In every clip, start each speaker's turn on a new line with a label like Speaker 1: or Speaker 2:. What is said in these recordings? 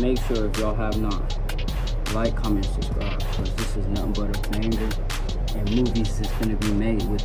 Speaker 1: make sure if y'all have not, like, comment, subscribe, because this is nothing but a banger, and movies is gonna be made with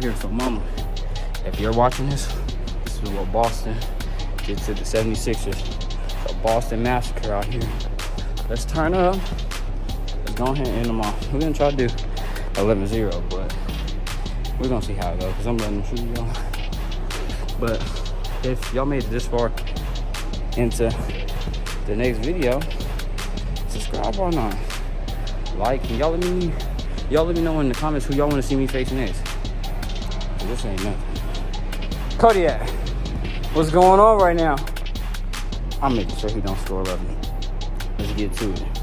Speaker 1: out here. So, mama, if you're watching this, this is what Boston did to the 76ers. So, Boston Massacre out here. Let's turn up. Let's go ahead and end them off. We're going to try to do 11 0, but we're going to see how it goes because I'm them shoot y'all. But if y'all made it this far into the next video, subscribe or not. Like, and y'all let me Y'all let me know in the comments who y'all want to see me face next. This ain't nothing. Kodiak, what's going on right now? I'm making sure he don't score 11. Let's get to it.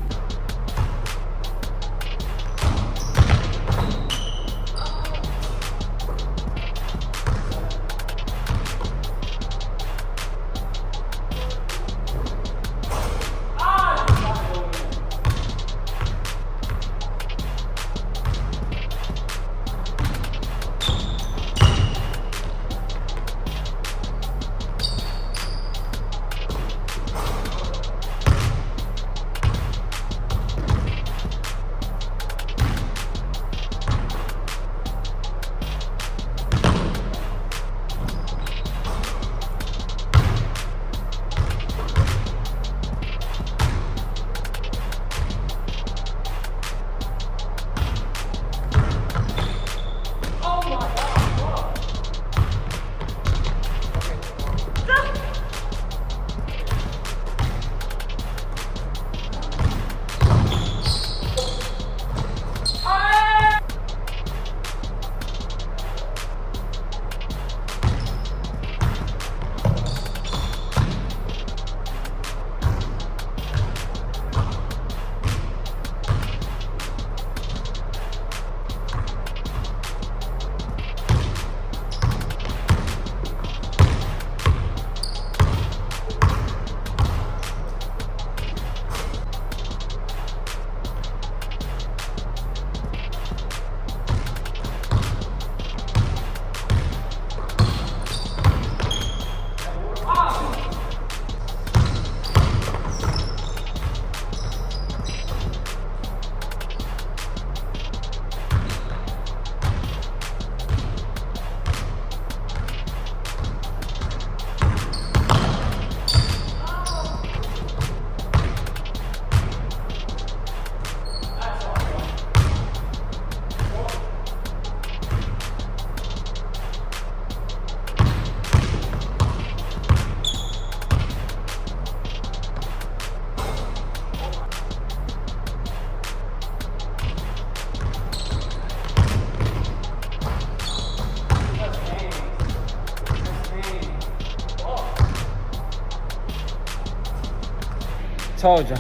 Speaker 1: Told y'all.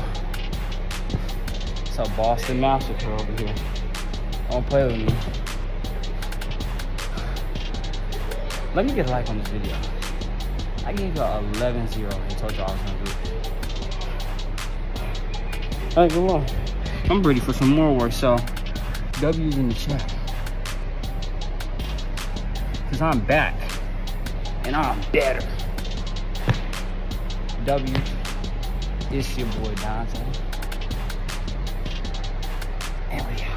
Speaker 1: It's a Boston Massacre over here. Don't play with me. Let me get a like on this video. I gave a 11 0 and told y'all I was gonna do it. Alright, come on. I'm ready for some more work, so W's in the chat. Cause I'm back. And I'm better. W. It's your boy Donte. And we out.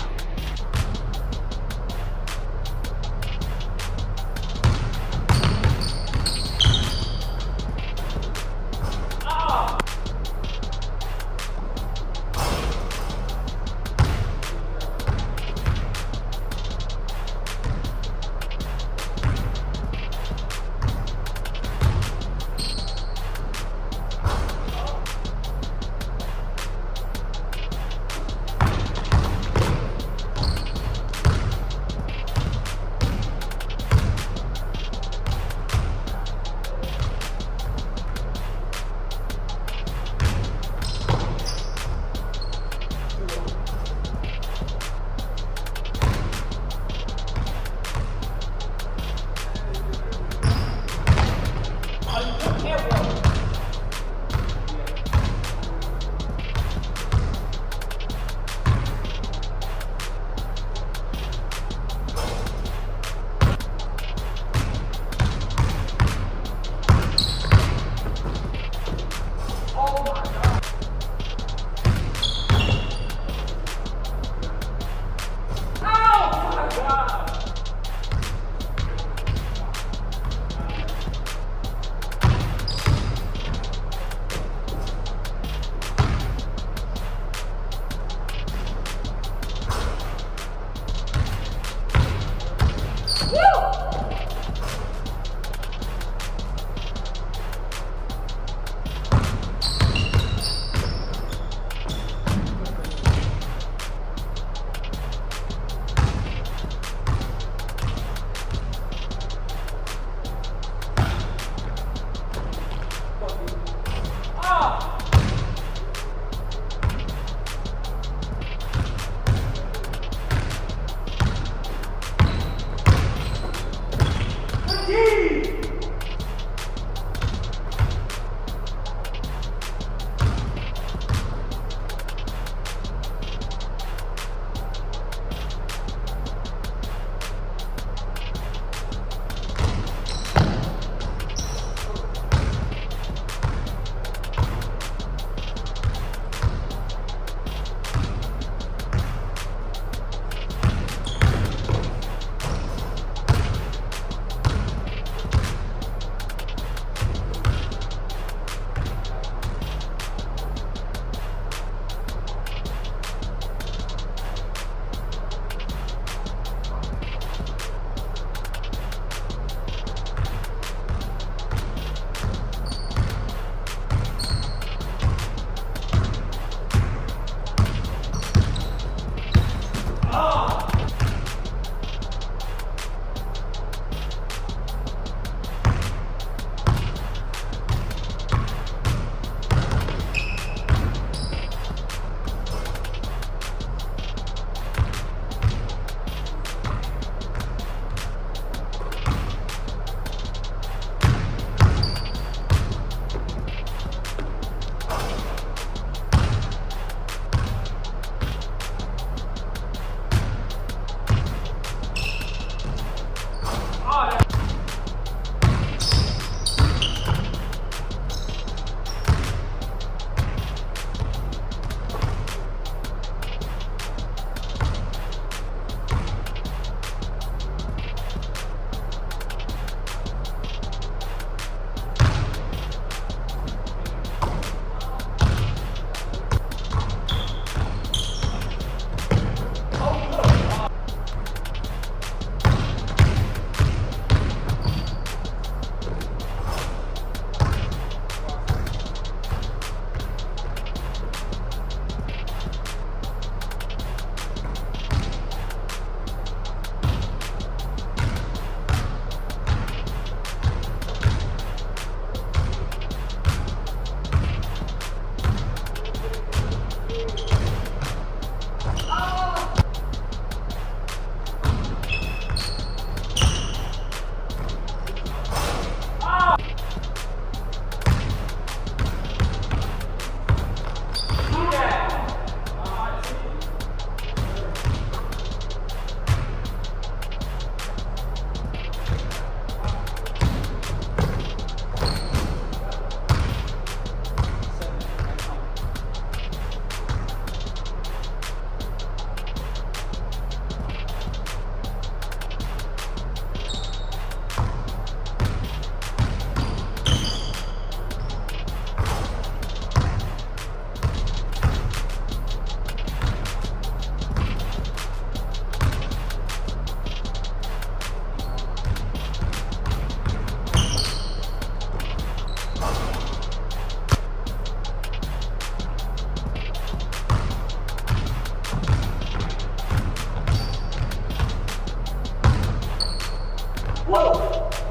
Speaker 1: Whoa!